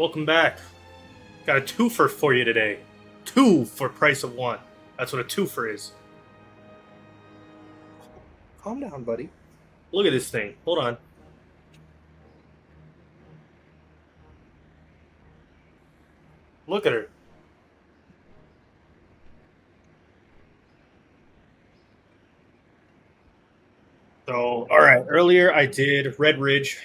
Welcome back. Got a twofer for you today. Two for price of one. That's what a twofer is. Calm down, buddy. Look at this thing. Hold on. Look at her. So, alright, earlier I did Red Ridge.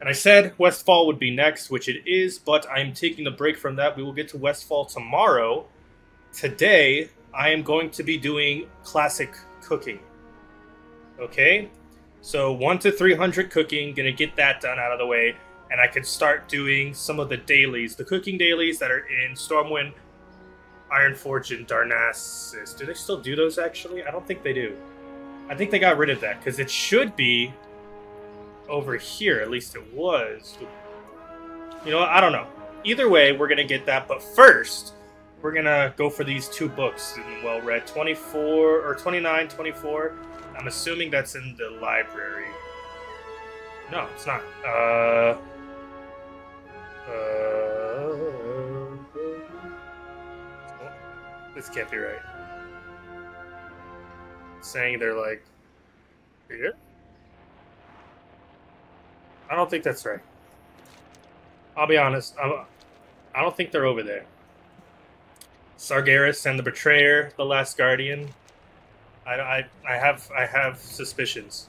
And I said Westfall would be next, which it is, but I'm taking a break from that. We will get to Westfall tomorrow. Today, I am going to be doing classic cooking. Okay? So 1 to 300 cooking, gonna get that done out of the way, and I could start doing some of the dailies, the cooking dailies that are in Stormwind, Ironforge, and Darnassus. Do they still do those actually? I don't think they do. I think they got rid of that, because it should be over here, at least it was. You know, I don't know. Either way, we're gonna get that, but first, we're gonna go for these two books. In well read 24 or 29 24 i'm assuming that's in the library. No it's not. Uh uh this can't be right. Saying they're like here i don't think that's right i'll be honest I'm, i don't think they're over there Sargeras and the Betrayer, the Last Guardian. I, I, I have I have suspicions.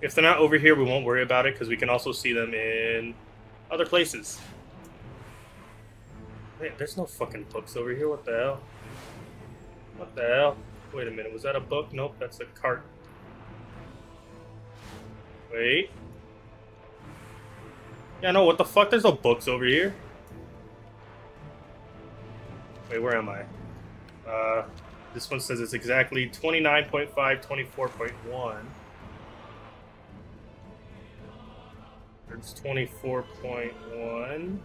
If they're not over here, we won't worry about it because we can also see them in other places. Wait, there's no fucking books over here. What the hell? What the hell? Wait a minute. Was that a book? Nope, that's a cart. Wait. Yeah, no, what the fuck? There's no books over here. Wait, where am I? Uh, this one says it's exactly 29.5, 24.1. It's 24.1.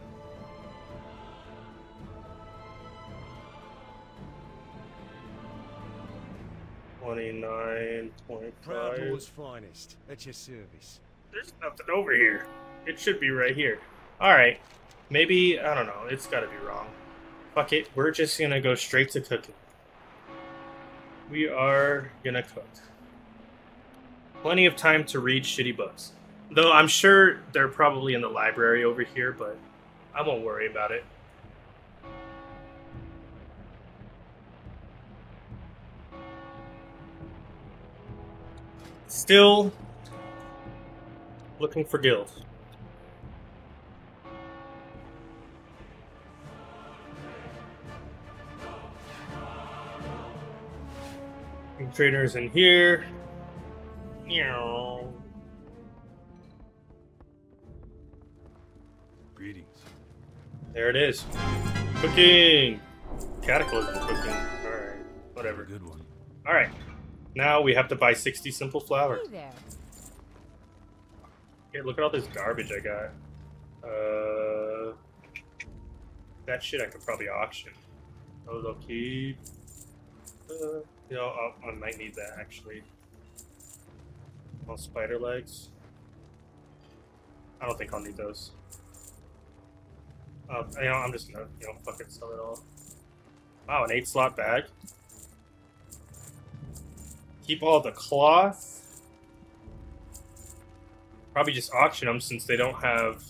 Twenty-nine point five. Proudmoore's finest at your service. There's nothing over here. It should be right here. Alright. Maybe, I don't know. It's gotta be wrong. Fuck it. We're just gonna go straight to cooking. We are gonna cook. Plenty of time to read shitty books. Though I'm sure they're probably in the library over here, but I won't worry about it. Still looking for guild. Trainers in here. Meow. Greetings. There it is. Cooking! Cataclysm cooking. Alright, whatever. Good one. Alright. Now we have to buy 60 simple flour. Hey. Hey, look at all this garbage I got. Uh, that shit I could probably auction. Those I'll keep. Uh, you know, I'll, I might need that actually. All spider legs. I don't think I'll need those. Uh, you know, I'm just gonna, you know, fucking sell it all. Wow, an eight slot bag. Keep all the cloth. Probably just auction them since they don't have.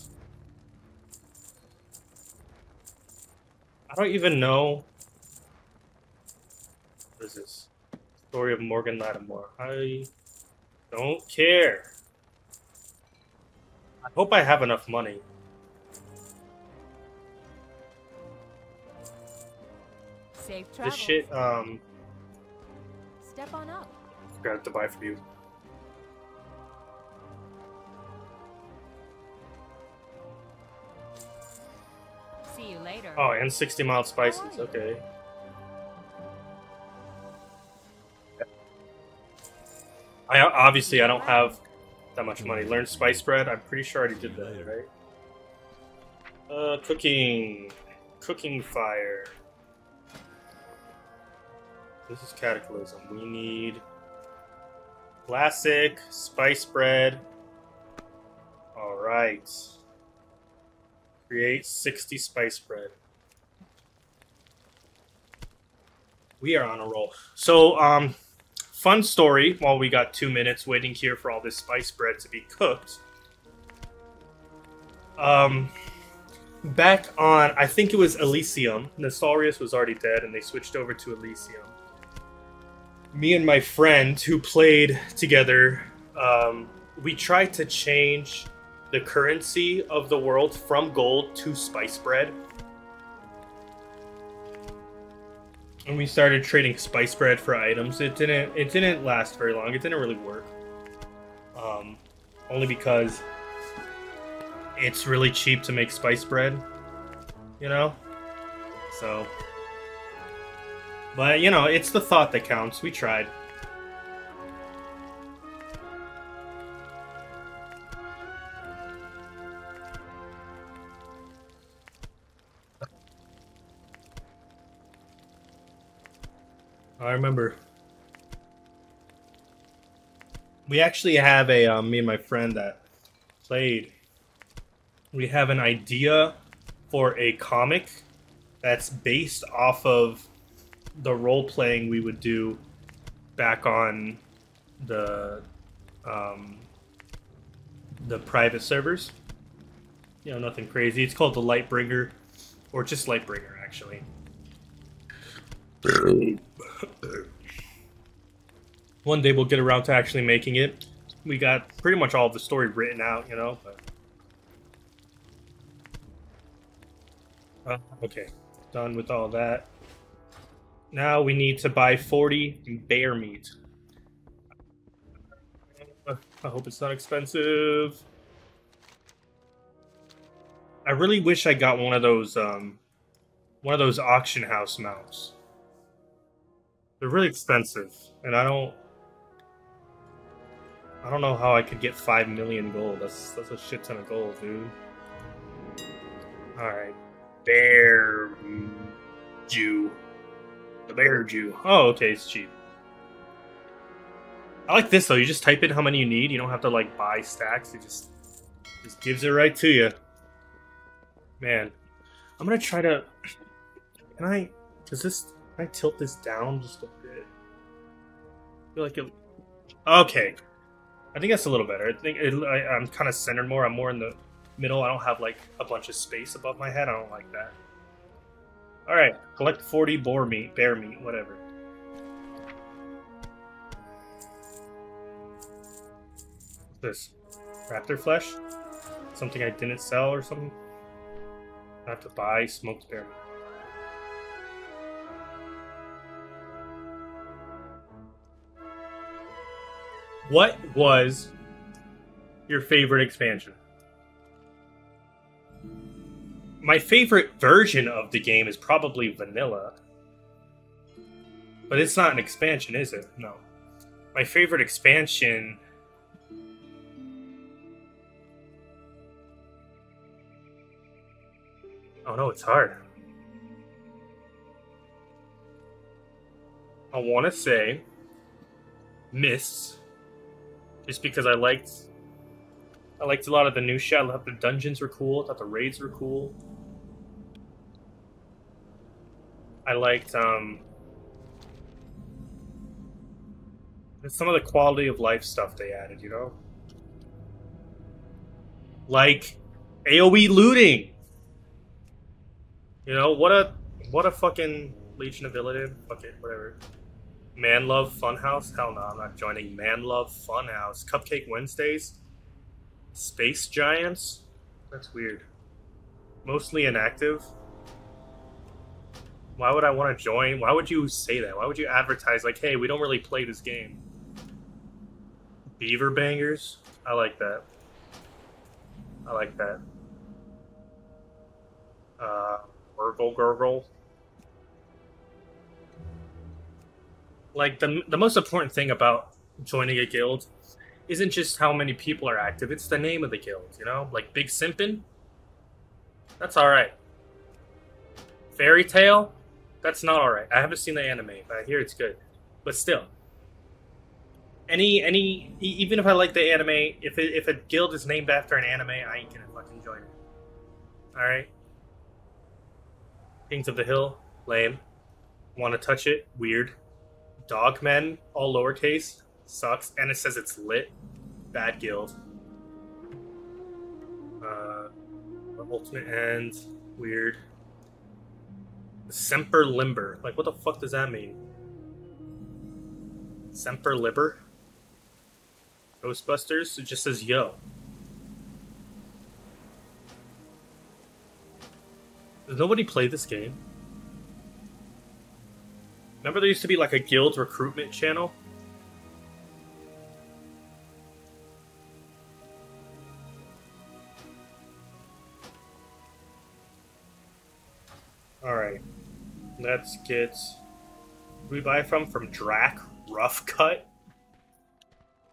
I don't even know. What is this? Story of Morgan Ladimore. I don't care. I hope I have enough money. Safe travel. This shit, um, Step on up. I forgot to buy for you. See you later. Oh, and 60 mild spices. Okay. I obviously I don't have that much money. Learn spice bread. I'm pretty sure I already did that, right? Uh, cooking, cooking fire. This is cataclysm. We need Classic spice bread. All right. Create 60 spice bread. We are on a roll. So, um, fun story while we got two minutes waiting here for all this spice bread to be cooked. Um, back on, I think it was Elysium. Nostalrius was already dead, and they switched over to Elysium. Me and my friend who played together, um, we tried to change the currency of the world from gold to spice bread. And we started trading spice bread for items. It didn't. It didn't last very long. It didn't really work. Um, only because it's really cheap to make spice bread. You know. So. But you know, it's the thought that counts. We tried. I remember. We actually have a um, me and my friend that played. We have an idea for a comic that's based off of the role playing we would do back on the um, the private servers. You know, nothing crazy. It's called the Lightbringer, or just Lightbringer, actually. One day we'll get around to actually making it. We got pretty much all of the story written out, you know. But... Uh, okay, done with all that. Now we need to buy 40 bear meat. I hope it's not expensive. I really wish I got one of those um one of those auction house mounts. They're really expensive, and I don't I don't know how I could get five million gold. That's that's a shit ton of gold, dude. Alright. Bear Jew. The bear Jew. Oh, okay, it's cheap. I like this though. You just type in how many you need. You don't have to like buy stacks. It just just gives it right to you. Man, I'm gonna try to. Can I? Does this? Can I tilt this down just a bit? I feel like it. Okay, I think that's a little better. I think it, I, I'm kind of centered more. I'm more in the middle. I don't have like a bunch of space above my head. I don't like that. All right, collect 40 boar meat, bear meat, whatever. This raptor flesh? Something I didn't sell or something? I have to buy smoked bear meat. What was your favorite expansion? My favorite version of the game is probably vanilla. But it's not an expansion, is it? No. My favorite expansion. Oh no, it's hard. I want to say Mists just because I liked I liked a lot of the new shit. I thought the dungeons were cool. I thought the raids were cool. I liked um some of the quality of life stuff they added, you know? Like AoE looting. You know, what a what a fucking Legion of Illidan. Fuck it, whatever. Man Love Funhouse? Hell no, I'm not joining Man Love Funhouse. Cupcake Wednesdays? Space Giants? That's weird. Mostly inactive? Why would I want to join? Why would you say that? Why would you advertise like, hey, we don't really play this game? Beaver Bangers? I like that. I like that. Uh, Gurgle Gurgle? like the the most important thing about joining a guild isn't just how many people are active; it's the name of the guild. You know, like Big Simpin. That's all right. Fairy Tail, that's not all right. I haven't seen the anime, but I hear it's good. But still, any any even if I like the anime, if it, if a guild is named after an anime, I ain't gonna fucking join it. All right. Kings of the Hill, lame. Want to touch it? Weird. Dogmen, all lowercase, sucks, and it says it's lit. Bad guild. Uh, ultimate end, weird. Semper Limber, like what the fuck does that mean? Semper Liber? Ghostbusters? It just says yo. Does nobody play this game? Remember there used to be like a guild recruitment channel? Let's get we buy from? From Drac Roughcut?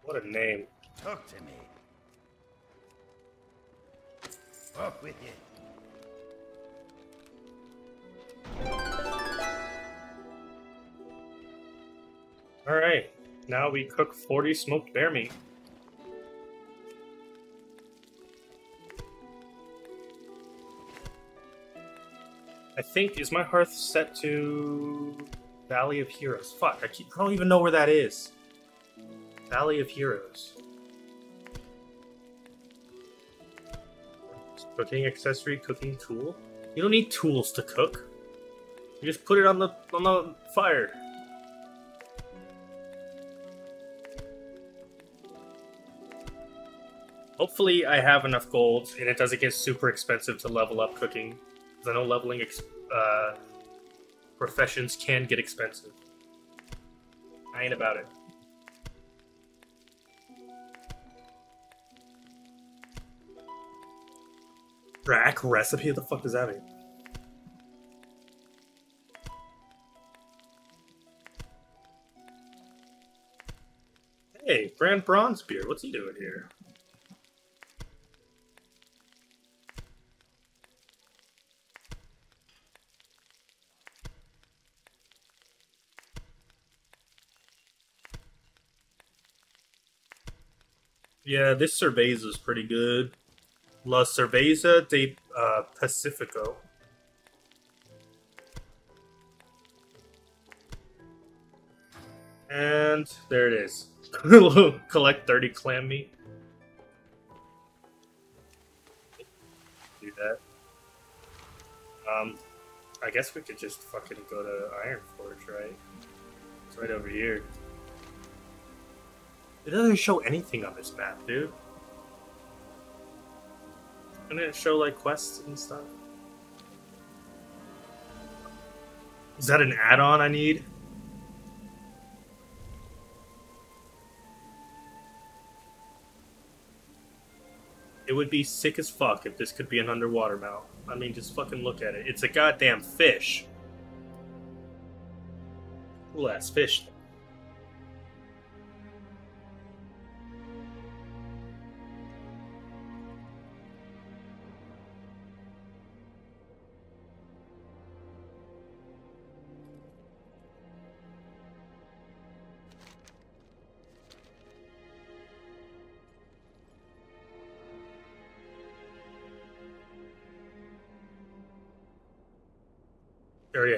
What a name. Talk to me. Off with you. Alright. Now we cook 40 smoked bear meat. I think is my hearth set to Valley of Heroes. Fuck, I keep I don't even know where that is. Valley of Heroes. Cooking accessory, cooking tool. You don't need tools to cook. You just put it on the on the fire. Hopefully, I have enough gold and it doesn't get super expensive to level up cooking. Because I know leveling ex- uh, professions can get expensive. I ain't about it. Rack recipe? What the fuck does that mean? Hey, Brann Bronzebeard, what's he doing here? Yeah, this Cerveza is pretty good. La Cerveza de uh, Pacifico. And there it is. Collect 30 clam meat. Do that. Um, I guess we could just fucking go to Iron Forge, right? It's right over here. It doesn't show anything on this map, dude. Doesn't it show like quests and stuff? Is that an add-on I need? It would be sick as fuck if this could be an underwater mount. I mean, just fucking look at it. It's a goddamn fish. Cool ass fish.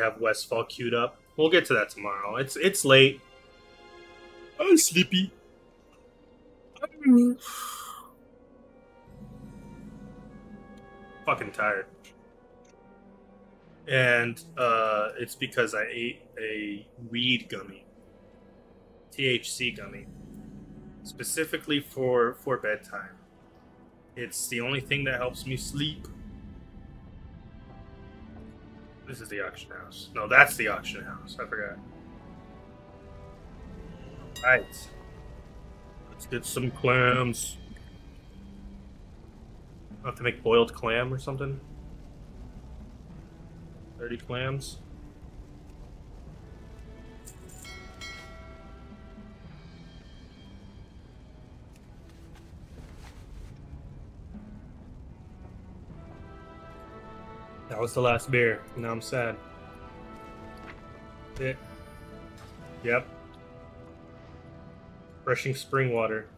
Have Westfall queued up. We'll get to that tomorrow. It's it's late. I'm sleepy. I'm fucking tired. And uh, it's because I ate a weed gummy, THC gummy, specifically for for bedtime. It's the only thing that helps me sleep. This is the auction house. No, that's the auction house. I forgot. Alright. Let's get some clams. I'll have to make boiled clam or something. 30 clams. That was the last beer. Now I'm sad. It. Yep. Rushing spring water.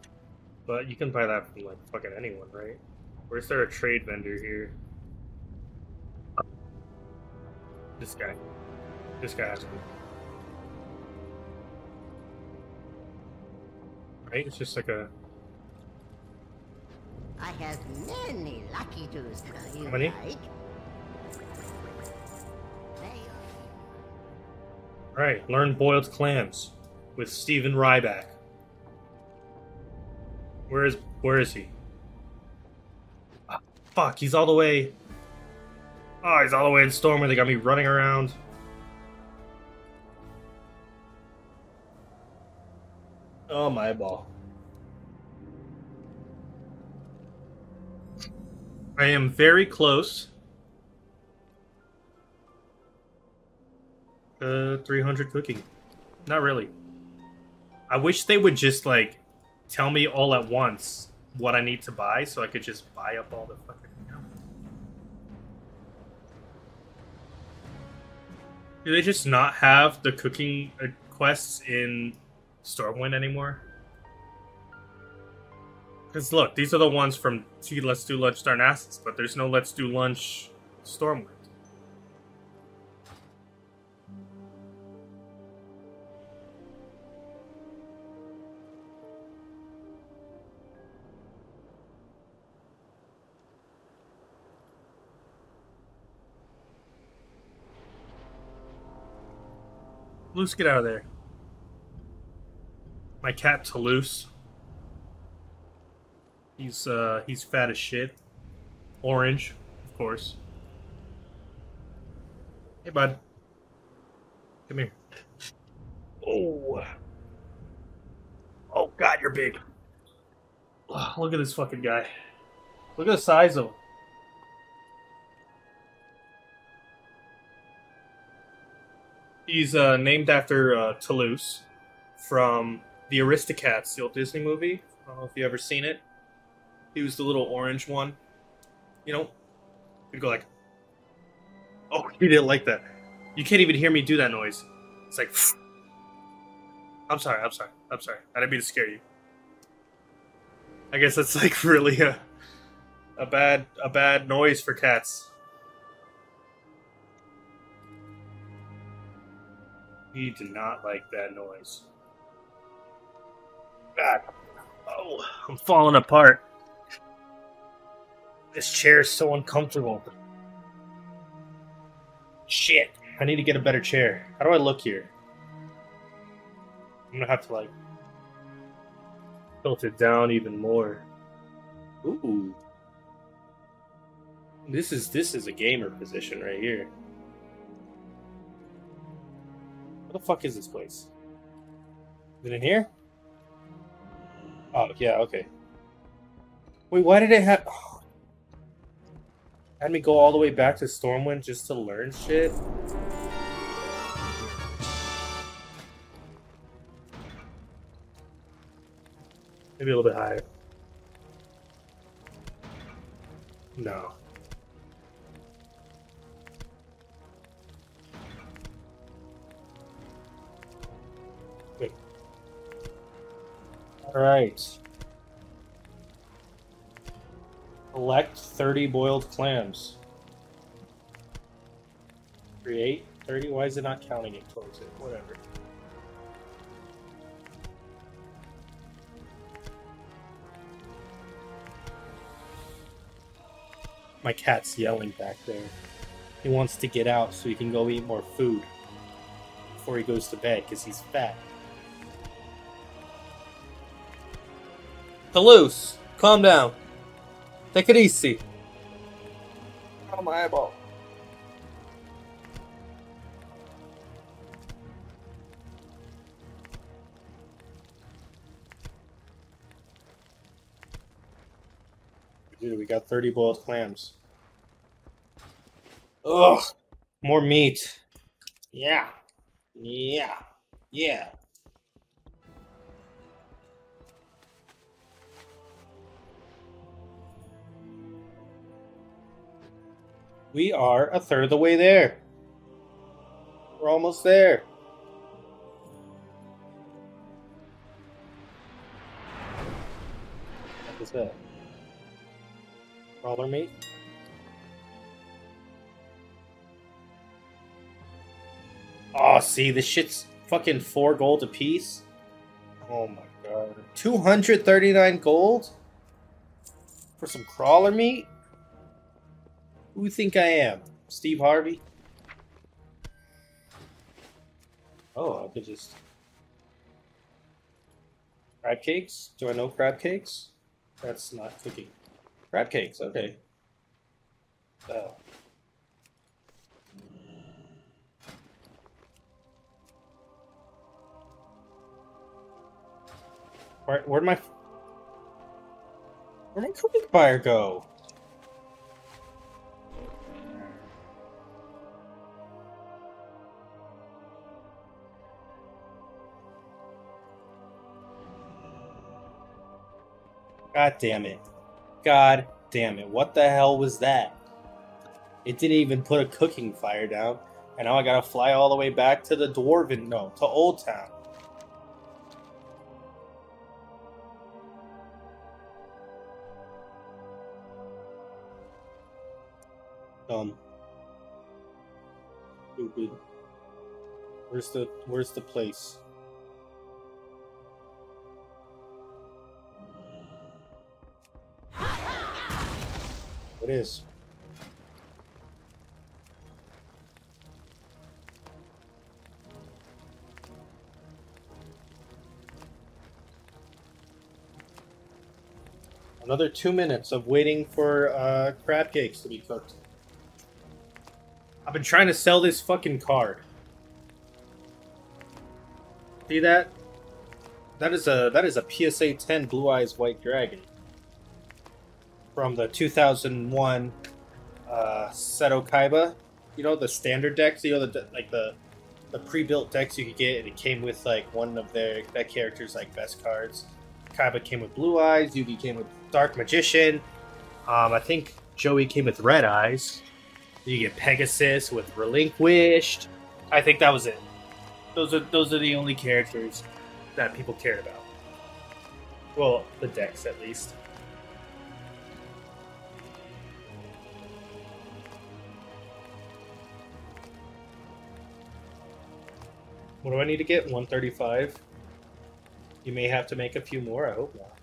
But you can buy that from like fucking anyone, right? Where's there a trade vendor here? This guy. This guy has one. Right? It's just like a I have many lucky tools you How many? like. Alright, learn boiled clams with Stephen Ryback. Where is where is he? Ah, fuck, he's all the way. Oh, he's all the way in Stormer. They got me running around. Oh my ball. I am very close. Uh, 300 cooking. Not really. I wish they would just, like, tell me all at once what I need to buy so I could just buy up all the fucking. Do they just not have the cooking uh, quests in Stormwind anymore? Because look, these are the ones from T Let's Do Lunch Darnassus, but there's no Let's Do Lunch Stormwind. Luce, get out of there. My cat Toulouse. He's uh he's fat as shit. Orange, of course. Hey bud. Come here. Oh. Oh god, you're big. Look at this fucking guy. Look at the size of him. He's uh, named after uh, Toulouse from the Aristocats, the old Disney movie. I don't know if you ever seen it. He was the little orange one. You know, he'd go like, "Oh, he didn't like that." You can't even hear me do that noise. It's like, I'm sorry, I'm sorry, I'm sorry. I didn't mean to scare you. I guess that's like really a a bad a bad noise for cats. He did not like that noise. God. Oh, I'm falling apart. This chair is so uncomfortable. Shit. I need to get a better chair. How do I look here? I'm gonna have to like tilt it down even more. Ooh. This is this is a gamer position right here. The fuck is this place? Is it in here? Oh, yeah, okay. Wait, why did it have... Oh. Had me go all the way back to Stormwind just to learn shit? Maybe a little bit higher. No. Alright. Collect 30 boiled clams. Create 30? Why is it not counting it towards it? Whatever. My cat's yelling back there. He wants to get out so he can go eat more food before he goes to bed because he's fat. Toulouse, calm down. Take it easy. Oh, my eyeball. Dude, we got 30 boiled clams. Ugh, more meat. Yeah, yeah, yeah. We are a third of the way there. We're almost there. What's that? Crawler mate? Oh, see, this shit's fucking four gold a piece. Oh my god. 239 gold? For some crawler meat? Who think I am? Steve Harvey? Oh, I could just. Crab cakes? Do I know crab cakes? That's not cooking. Crab cakes, okay. Oh. Where, where'd my where'd my cooking fire go? God damn it. God damn it. What the hell was that? It didn't even put a cooking fire down. And now I gotta fly all the way back to the Dwarven, no, to Old Town. Um. Stupid. Where's the Where's the place? Is. Another two minutes of waiting for uh, crab cakes to be cooked. I've been trying to sell this fucking card. See that? That is a that is a PSA 10 Blue Eyes White Dragon from the 2001 uh, Seto Kaiba. You know the standard decks. You know the like the the pre-built decks you could get, and it came with like one of their that characters like best cards. Kaiba came with Blue Eyes. Yugi came with Dark Magician. Um, I think Joey came with Red Eyes. You get Pegasus with Relinquished. I think that was it. Those are those are the only characters that people cared about. Well, the decks at least. What do I need to get? 135. You may have to make a few more. I hope not.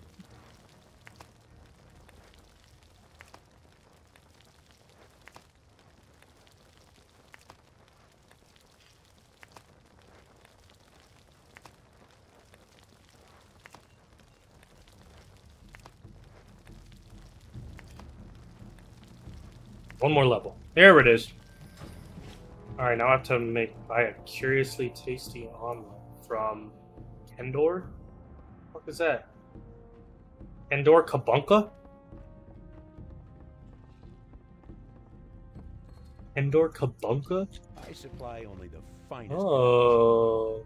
One more level. There it is. Alright, now I have to make buy a curiously tasty omelet from Kendor? What is that? Kendor Kabonka? Kendor Kabonka? I supply only the finest. Oh.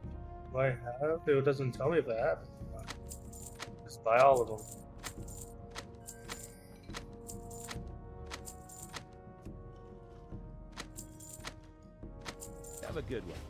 Do I have? It doesn't tell me if I have. Just buy all of them. A good one.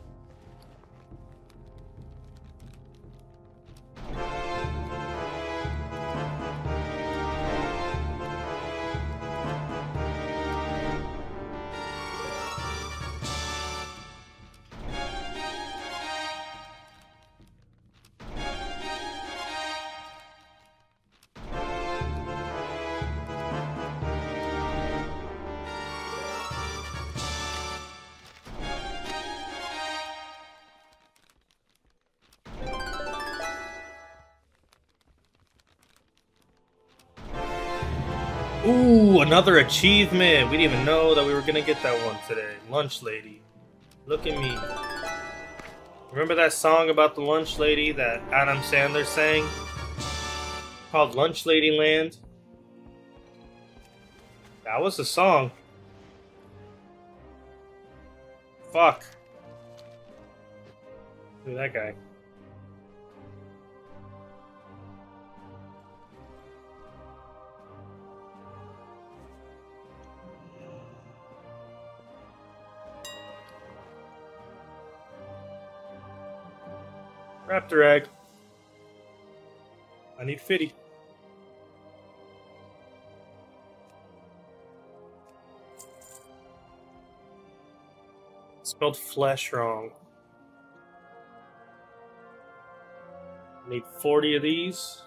Ooh, another achievement. We didn't even know that we were gonna get that one today. Lunch lady. Look at me. Remember that song about the lunch lady that Adam Sandler sang? Called Lunch Lady Land? That was the song. Fuck. Who's that guy? Raptor egg. I need 50. Spelled flesh wrong. I need 40 of these.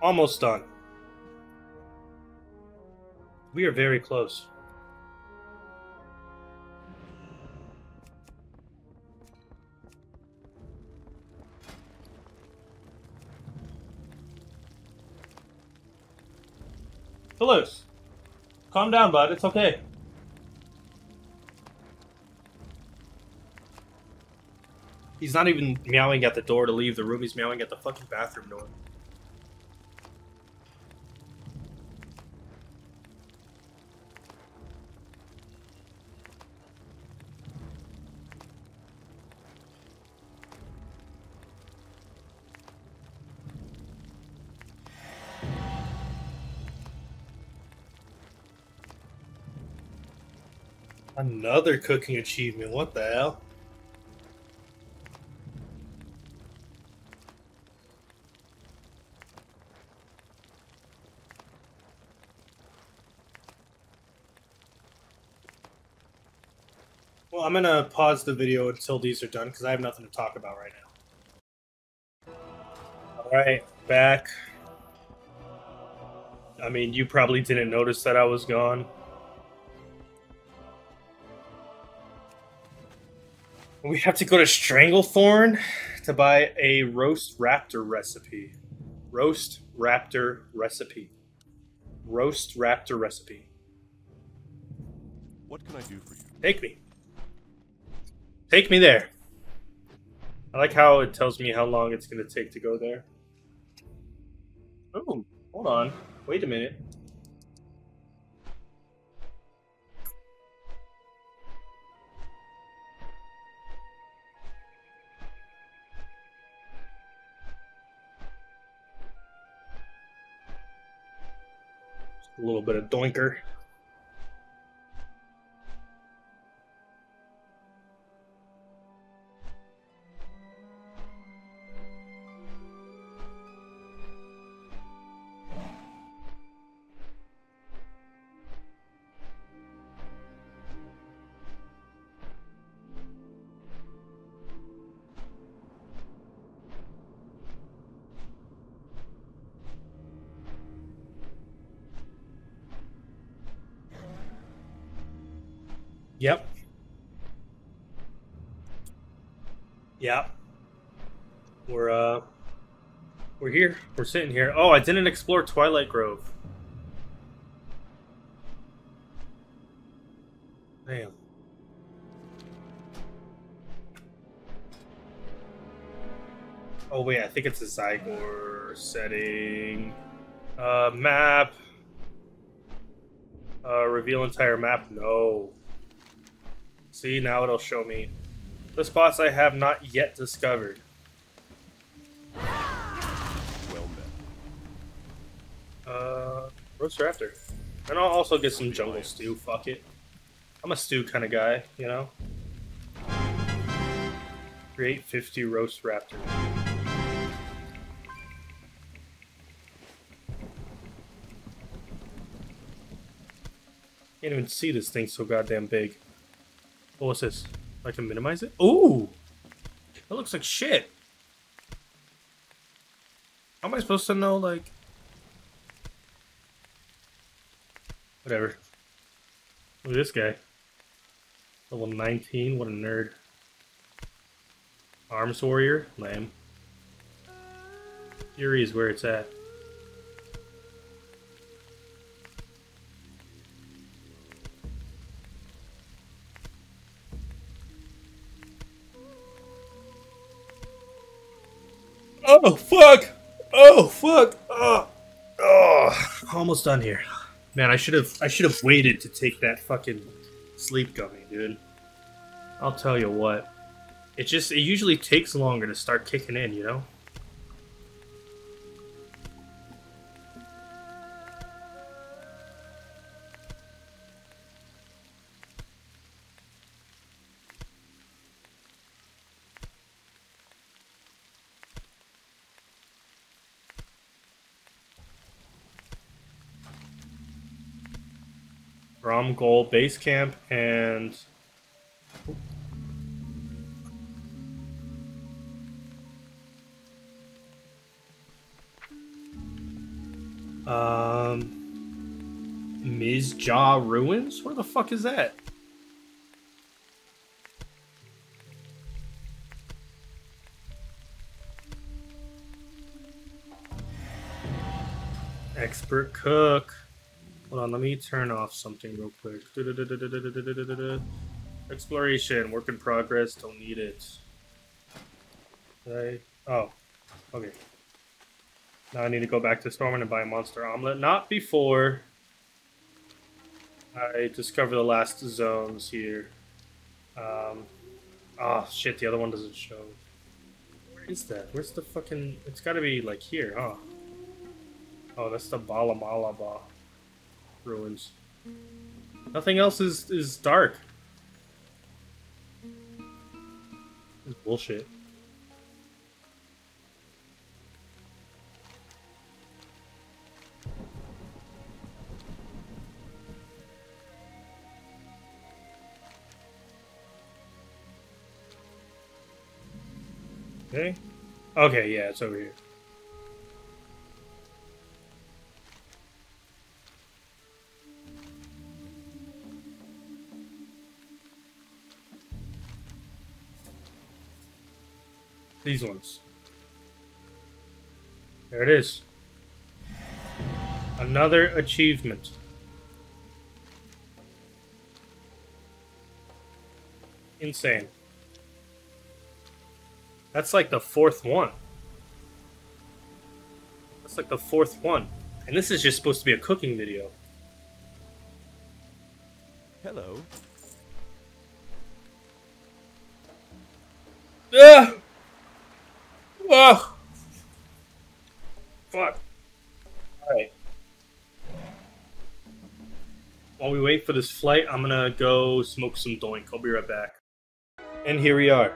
Almost done. We are very close. Toulouse, calm down, bud. It's okay. He's not even meowing at the door to leave the room. He's meowing at the fucking bathroom door. Another cooking achievement. What the hell? Well, I'm gonna pause the video until these are done because I have nothing to talk about right now. Alright, back. I mean, you probably didn't notice that I was gone. We have to go to Stranglethorn to buy a roast raptor recipe. Roast raptor recipe. Roast raptor recipe. What can I do for you? Take me. Take me there. I like how it tells me how long it's going to take to go there. Oh, hold on. Wait a minute. A little bit of doinker. Here. We're sitting here. Oh, I didn't explore Twilight Grove. Damn. Oh wait, I think it's a Zygor setting. Uh map. Uh reveal entire map. No. See, now it'll show me the spots I have not yet discovered. Roast raptor. And I'll also get some jungle stew, fuck it. I'm a stew kind of guy, you know? Create 50 roast raptor. Can't even see this thing so goddamn big. Oh, what's this? I can minimize it? Ooh! That looks like shit. How am I supposed to know, like... Whatever. Look at this guy. Level 19, what a nerd. Arms Warrior, lame. Fury is where it's at. Oh fuck! Oh fuck! Oh, oh, almost done here. Man, I should have I should have waited to take that fucking sleep gummy, dude. I'll tell you what. It just it usually takes longer to start kicking in, you know? From goal base camp and um Mizja Ruins? Where the fuck is that? Expert cook. Hold on, let me turn off something real quick. Exploration, work in progress, don't need it. Did Oh, okay. Now I need to go back to Stormwind and buy a monster omelet. Not before I discover the last zones here. Um, oh shit, the other one doesn't show. Where is that? Where's the fucking... It's gotta be like here, huh? Oh, that's the Bala ruins. Nothing else is, is dark. It's bullshit. Okay. Okay, yeah, it's over here. These ones. There it is. Another achievement. Insane. That's like the fourth one. That's like the fourth one. And this is just supposed to be a cooking video. Hello. Ah! For this flight, I'm gonna go smoke some doink. I'll be right back. And here we are.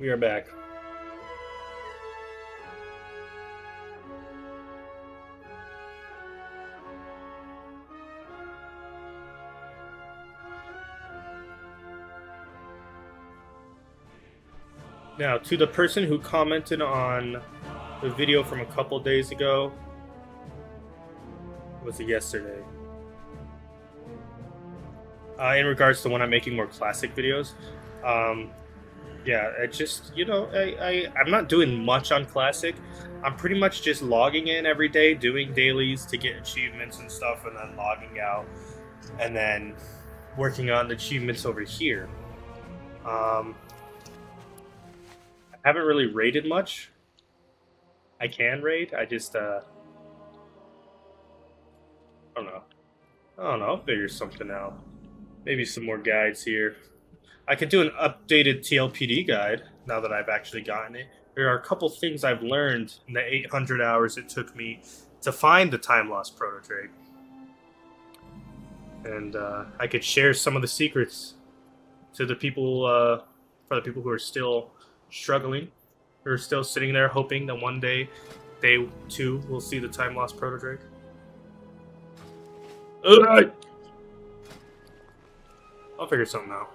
We are back. Now, to the person who commented on the video from a couple days ago, was it yesterday? Uh, in regards to when I'm making more classic videos, um, yeah, it just you know I, I I'm not doing much on classic. I'm pretty much just logging in every day, doing dailies to get achievements and stuff, and then logging out, and then working on the achievements over here. Um, I haven't really raided much. I can raid. I just uh, I don't know. I don't know. I'll figure something out. Maybe some more guides here. I could do an updated TLPD guide now that I've actually gotten it. There are a couple things I've learned in the 800 hours it took me to find the Time-Lost Proto-Drake. And uh, I could share some of the secrets to the people, uh, for the people who are still struggling, who are still sitting there hoping that one day they too will see the Time-Lost Proto-Drake. Ugh. I'll figure something out.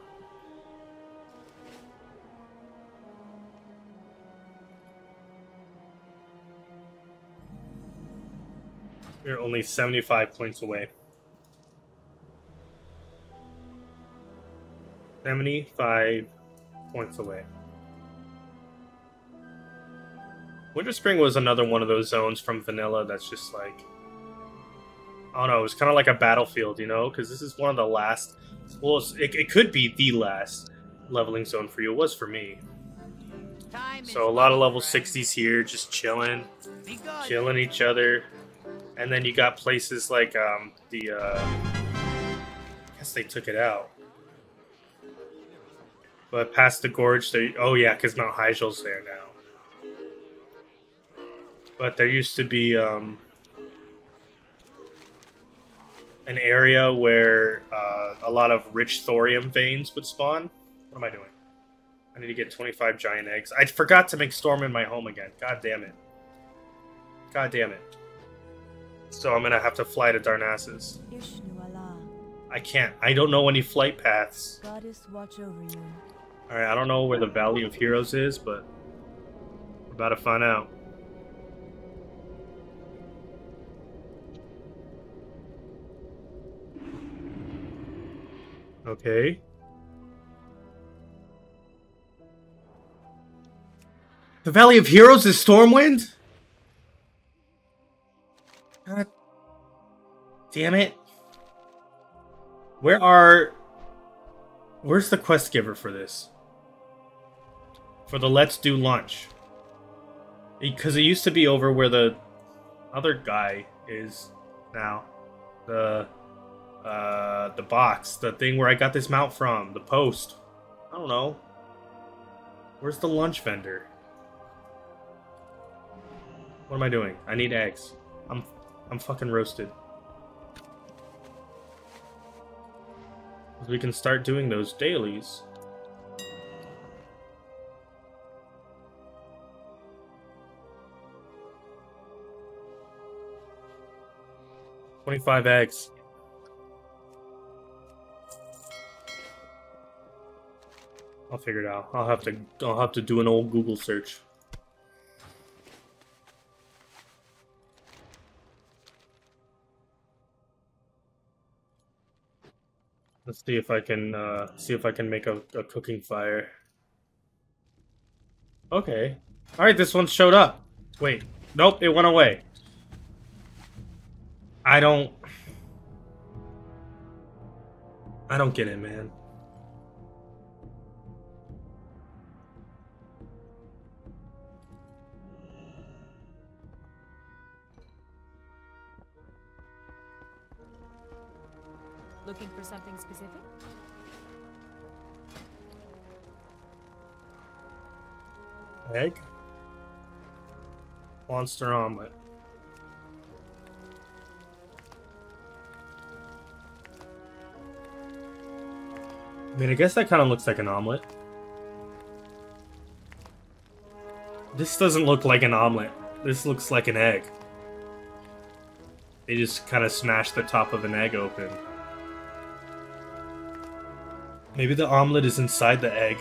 You're only 75 points away. 75 points away. Winterspring was another one of those zones from Vanilla that's just like... I don't know, it was kind of like a battlefield, you know? Because this is one of the last... Well, it, it could be the last leveling zone for you. It was for me. So a lot of level 60s here, just chilling. Killing each other. And then you got places like um, the. Uh, I guess they took it out. But past the gorge, they. Oh yeah, because now Hyjal's there now. But there used to be um, an area where uh, a lot of rich thorium veins would spawn. What am I doing? I need to get 25 giant eggs. I forgot to make Stormwind my home again. God damn it. God damn it. So I'm gonna have to fly to Darnassus. I can't. I don't know any flight paths. Alright, I don't know where the Valley of Heroes is, but we're about to find out. Okay. The Valley of Heroes is Stormwind? God damn it. Where are. Where's the quest giver for this? For the Let's Do Lunch. Because it used to be over where the other guy is now. The. Uh, the box, the thing where I got this mount from, the post. I don't know. Where's the lunch vendor? What am I doing? I need eggs. I'm I'm fucking roasted. We can start doing those dailies. Twenty-five eggs. I'll figure it out. I'll have to I'll have to do an old Google search. Let's see if I can uh, see if I can make a, a cooking fire. Okay. All right, this one showed up. Wait, nope, it went away. I don't. I don't get it, man. Egg? Monster omelet. I mean, I guess that kind of looks like an omelet. This doesn't look like an omelet. This looks like an egg. They just kind of smashed the top of an egg open. Maybe the omelet is inside the egg.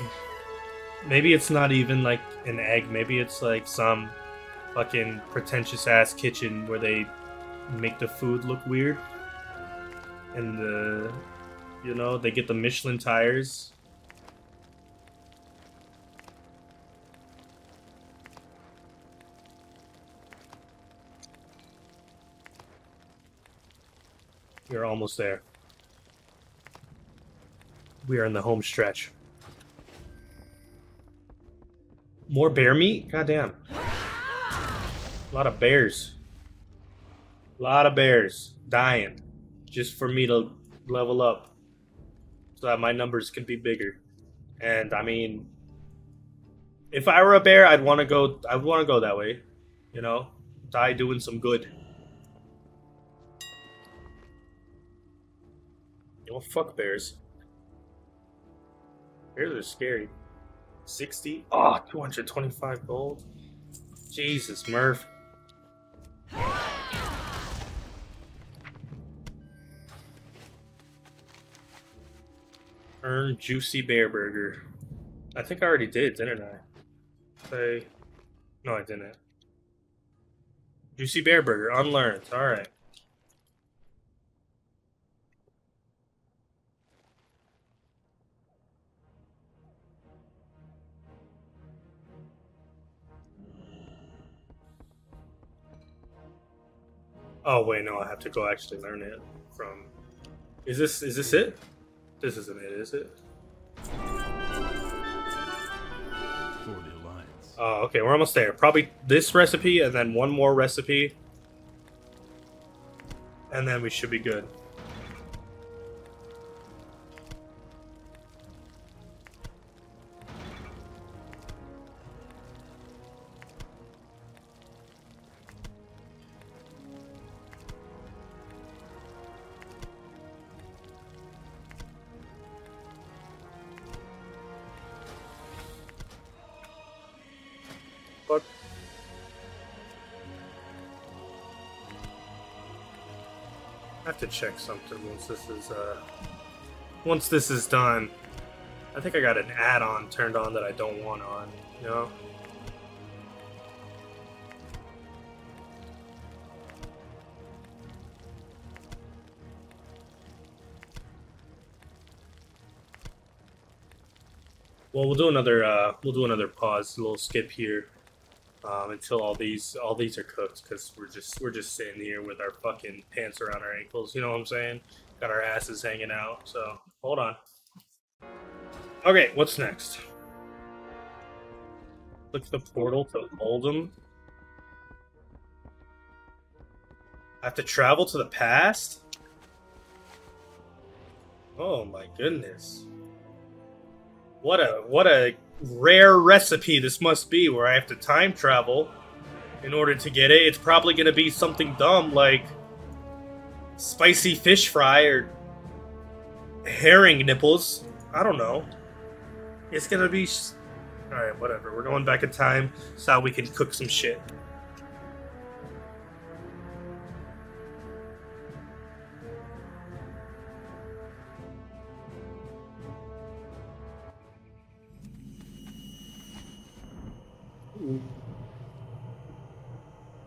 Maybe it's not even like an egg. Maybe it's like some fucking pretentious ass kitchen where they make the food look weird. And the, you know, they get the Michelin tires. You're almost there. We are in the home stretch. More bear meat? Goddamn. A lot of bears. A lot of bears dying just for me to level up so that my numbers can be bigger. And I mean, if I were a bear, I'd want to go. I'd want to go that way. You know, die doing some good. You know, fuck bears. Bears are scary. 60? Oh, ah, 225 gold. Jesus, Murph. Earn Juicy Bear Burger. I think I already did, didn't I? Say. No, I didn't. Juicy Bear Burger, unlearned. Alright. Oh wait, no, I have to go actually learn it from. Is this is this it? This isn't it, is it? For the Alliance. Oh, okay, we're almost there. Probably this recipe and then one more recipe, and then we should be good. Check something once this is uh once this is done. I think I got an add-on turned on that I don't want on, you know? Well, we'll do another uh we'll do another pause, a little skip here. Um, until all these all these are cooked because we're just we're just sitting here with our fucking pants around our ankles you know what i'm saying? Got our asses hanging out so hold on. Okay what's next? Click the portal to Oldham. I have to travel to the past? Oh my goodness. What a what a rare recipe this must be where I have to time travel in order to get it. It's probably going to be something dumb like spicy fish fry or herring nipples. I don't know. It's going to be. Alright, whatever. We're going back in time so we can cook some shit.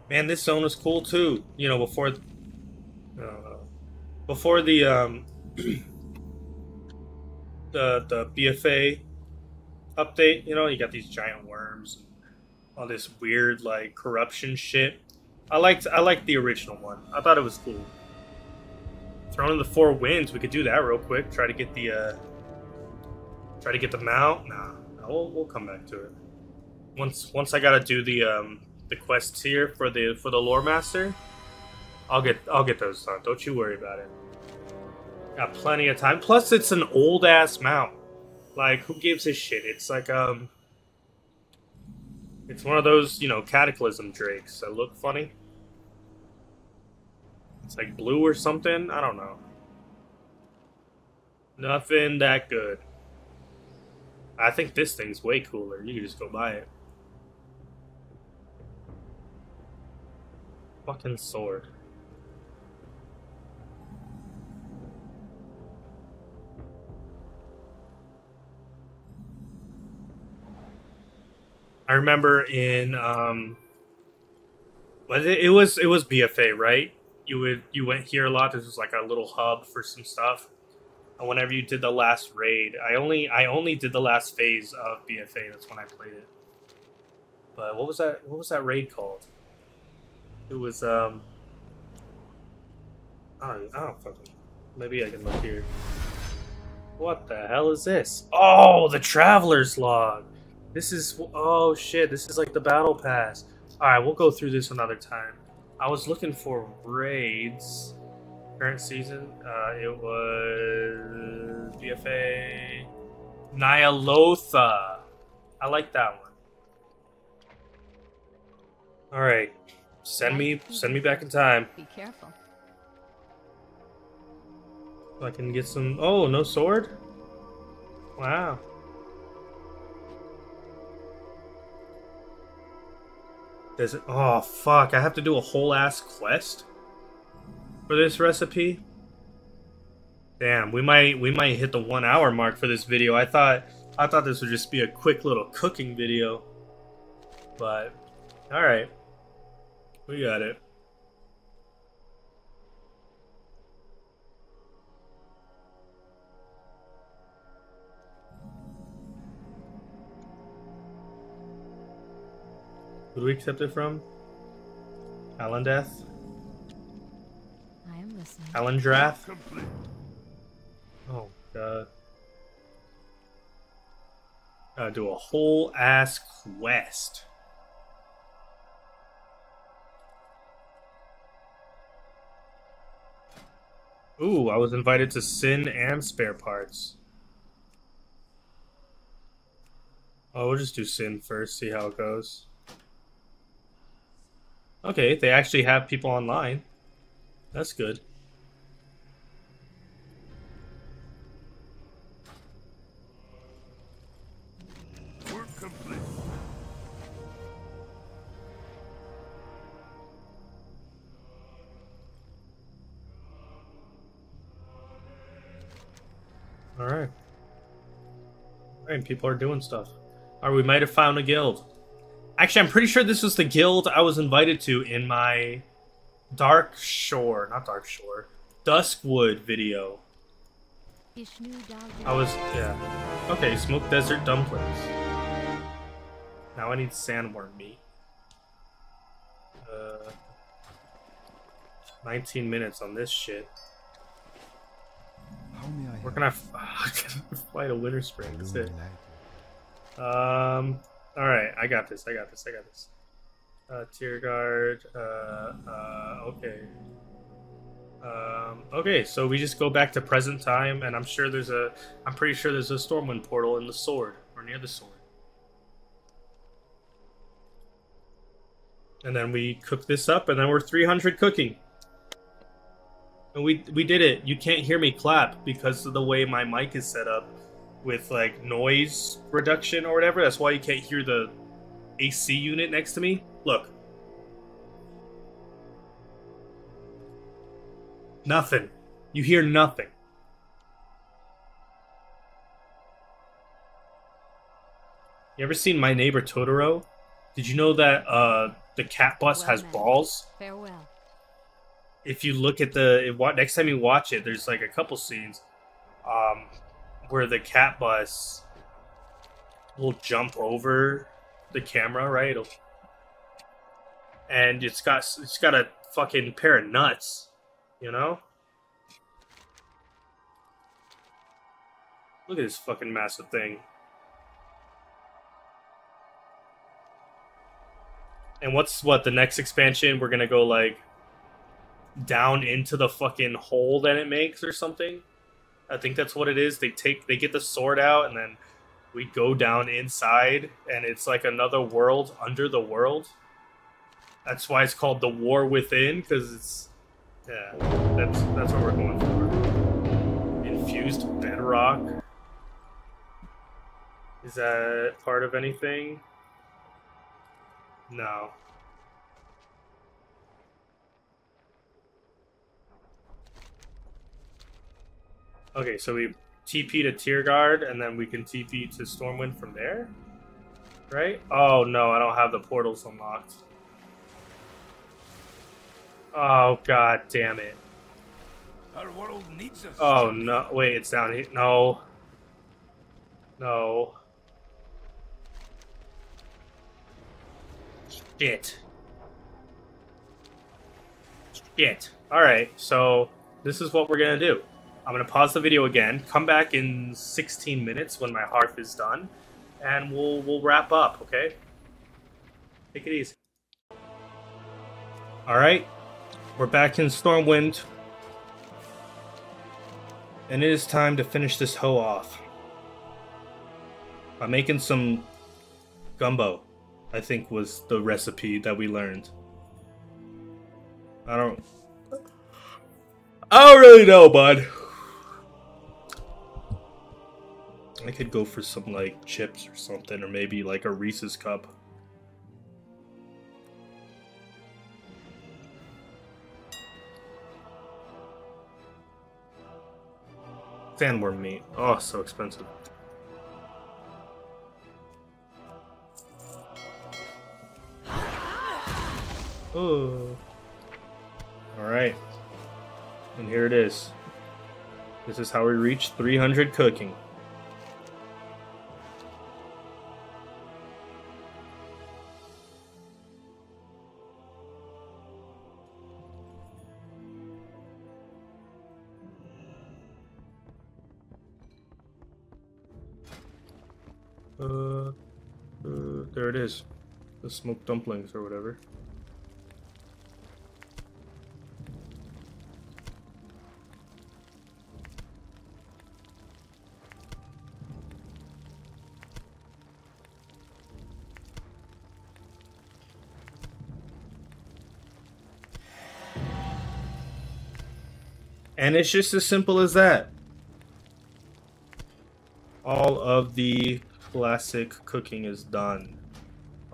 Man, this zone is cool too. You know, before uh, before the um the the BFA update, you know, you got these giant worms, all this weird like corruption shit. I liked I liked the original one. I thought it was cool. Throne of the Four Winds, we could do that real quick. Try to get the uh try to get the mount. Nah, nah we'll we'll come back to it. Once once I gotta do the um the quests here for the for the lore master. I'll get I'll get those done. Don't you worry about it. Got plenty of time. Plus, it's an old ass mount. Like, who gives a shit? It's like um, it's one of those you know cataclysm drakes that look funny. It's like blue or something. I don't know. Nothing that good. I think this thing's way cooler. You can just go buy it. Fucking sword. I remember in um but it, it was it was BFA, right? You would you went here a lot. This was like a little hub for some stuff. And whenever you did the last raid, I only I only did the last phase of BFA. That's when I played it. But what was that? What was that raid called? It was, um... I don't, I don't fucking... Maybe I can look here. What the hell is this? Oh, the Traveler's Log! This is... Oh, shit. This is like the Battle Pass. Alright, we'll go through this another time. I was looking for raids. Current season, uh, it was... BFA... Ny'alotha. I like that one. Alright. Send me, send me back in time. Be careful. I can get some. Oh, no sword. Wow. Does it? Oh fuck! I have to do a whole ass quest for this recipe. Damn, we might we might hit the one hour mark for this video. I thought I thought this would just be a quick little cooking video, but all right. We got it. Who do we accept it from? Alan Death? I am listening. Alan Drath? Oh, God. Gotta do a whole ass quest. Ooh, I was invited to Sin and Spare Parts. Oh, we'll just do Sin first, see how it goes. Okay, they actually have people online. That's good. People are doing stuff. Or we might have found a guild. Actually, I'm pretty sure this was the guild I was invited to in my Darkshore, not Darkshore, Duskwood video. I was, yeah. Okay, smoked desert dumplings. Now I need sandworm meat. Uh, 19 minutes on this shit. How may I Where can I fly to Winterspring? That's it. Um, alright, I got this, I got this, I got this. Uh, Tiragarde, uh, uh, okay. Um, okay, so we just go back to present time, and I'm sure there's a, I'm pretty sure there's a Stormwind portal in the sword, or near the sword. And then we cook this up, and then we're 300 cooking. And we we did it. You can't hear me clap because of the way my mic is set up with like noise reduction or whatever. That's why you can't hear the AC unit next to me. Look. Nothing. You hear nothing. You ever seen My Neighbor Totoro? Did you know that uh, the cat bus has balls? Farewell. If you look at the next time you watch it, there's like a couple scenes um, where the cat bus will jump over the camera, right? It'll, and it's got it's got a fucking pair of nuts, you know. Look at this fucking massive thing. And what's what the next expansion? We're gonna go like down into the fucking hole that it makes or something. I think that's what it is. They take they get the sword out and then we go down inside and it's like another world under the world. That's why it's called the War Within because it's yeah, that's that's what we're going for. Infused bedrock. Is that part of anything? No. Okay, so we TP to Tiragarde, and then we can TP to Stormwind from there? Right? Oh no, I don't have the portals unlocked. Oh god damn it. Our world needs us. Oh no, wait, it's down here. No. No. Shit. Shit. Alright, so this is what we're gonna do. I'm gonna pause the video again, come back in 16 minutes when my hearth is done, and we'll we'll wrap up, okay? Take it easy. Alright. We're back in Stormwind. And it is time to finish this hoe off. By making some gumbo, I think was the recipe that we learned. I don't. I don't really know, bud. I could go for some like chips or something, or maybe like a Reese's cup. Sandworm meat. Oh, so expensive. Oh. Alright. And here it is. This is how we reach 300 cooking. Smoked dumplings or whatever. And it's just as simple as that. All of the classic cooking is done.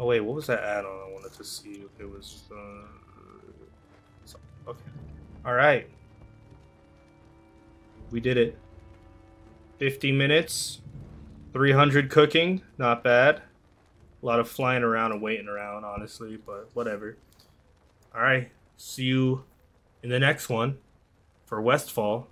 Oh wait, what was that add-on I wanted to see if it was uh, okay. Alright. We did it. 50 minutes. 300 cooking, not bad. A lot of flying around and waiting around, honestly, but whatever. All right, see you in the next one for Westfall.